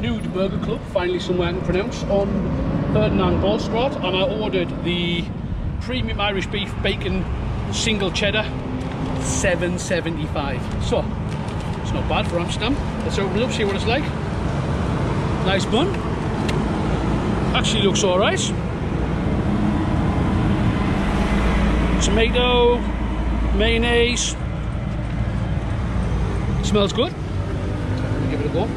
Nude Burger Club, finally somewhere I can pronounce, on Ferdinand Bolstraat, and I ordered the premium Irish beef bacon single cheddar, 7.75. So, it's not bad for Amsterdam. Let's open it up, see what it's like. Nice bun. Actually looks alright. Tomato, mayonnaise. Smells good. Give it a go.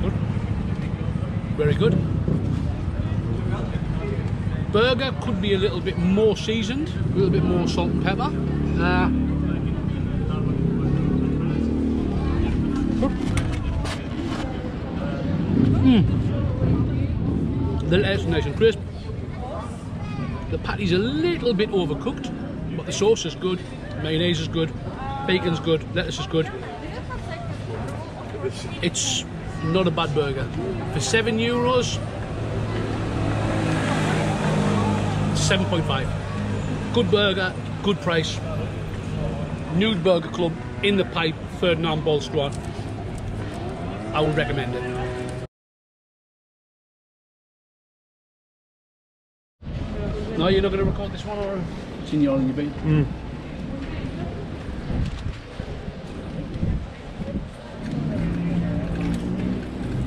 Good. Very good. Burger could be a little bit more seasoned, a little bit more salt and pepper. Uh, The lettuce is nice and crisp. The patty's a little bit overcooked, but the sauce is good, mayonnaise is good, bacon's good, lettuce is good. It's not a bad burger. For seven euros, 7.5. Good burger, good price. Nude Burger Club in the Pijp, Ferdinand Bolstraat. I would recommend it. No, you're not going to record this one or it's in your on your beat?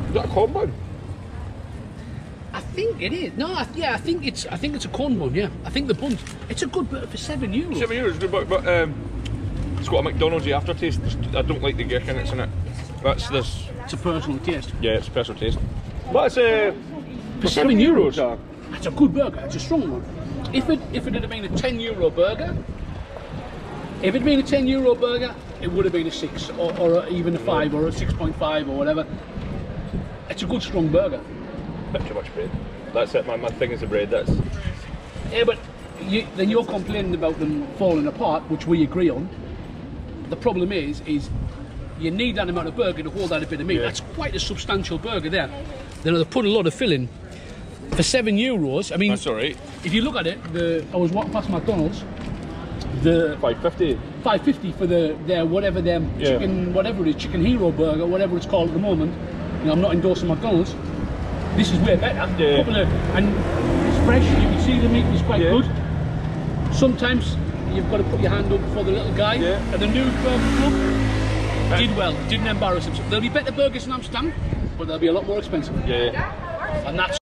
Is that a corn bun? I think it is. No, I, yeah, I think it's. I think it's a corn bun. Yeah, I think the bun. It's a good burger for seven euros. Seven euros, good, but, but um, it's got a McDonald's aftertaste. I don't like the gherkin that's in it. That's this. It's a personal taste. Yeah, it's a personal taste. But it's uh, For seven euros, uh, It's a good burger. It's a strong one. If it if it had been a ten euro burger, if it had been a ten euro burger, it would have been a six or, or a, even a five or a six point five or whatever. It's a good strong burger. bit too much bread. That's it. My, my thing is the bread. That's Yeah, but you, then you're complaining about them falling apart, which we agree on. The problem is, is you need that amount of burger to hold that a bit of meat. Yeah. That's quite a substantial burger there. Then they put a lot of filling for seven euros. I mean, that's all right. if you look at it, the I was walking past McDonald's. The Five fifty. 550 for the their whatever their Yeah. chicken whatever it is chicken hero burger whatever it's called at the moment. You know, I'm not endorsing McDonald's. This is way better. Yeah. Of, and it's fresh. You can see the meat is quite Yeah. good. Sometimes you've got to put your hand up for the little guy. Yeah. And the new burger club did well. Didn't embarrass himself. There'll be better burgers in Amsterdam, but they'll be a lot more expensive. Yeah. And that's